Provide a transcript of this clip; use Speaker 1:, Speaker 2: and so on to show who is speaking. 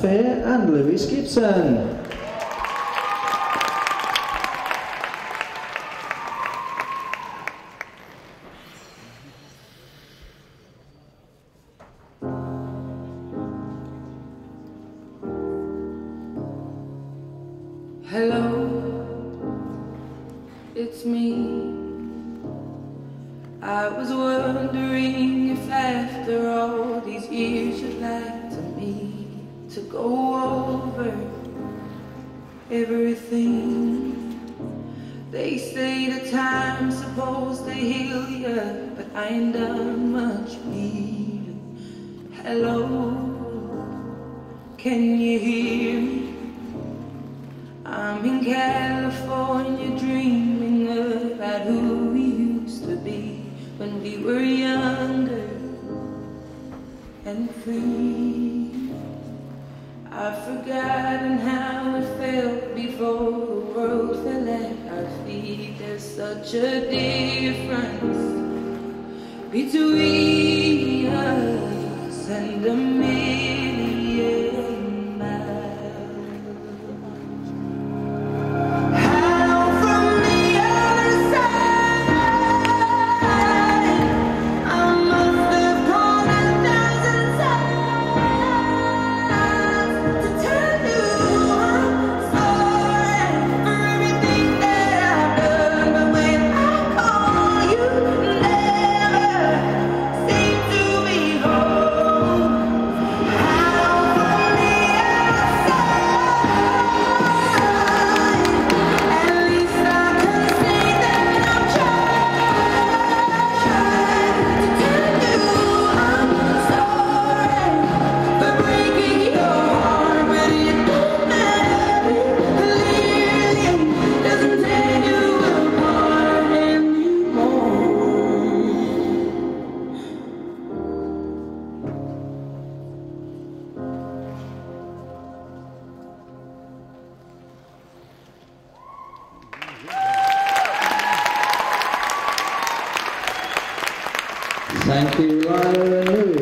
Speaker 1: Fear and Lewis Gibson.
Speaker 2: Hello, it's me. I was wondering if after all these years you'd like to go over everything. They say the time's supposed to heal ya, but I ain't done much healing. Hello, can you hear me? I'm in California dreaming about who we used to be when we were younger and free. I've forgotten how it felt before the world fell at our feet. There's such a difference between us and a million. Thank you, Ryan.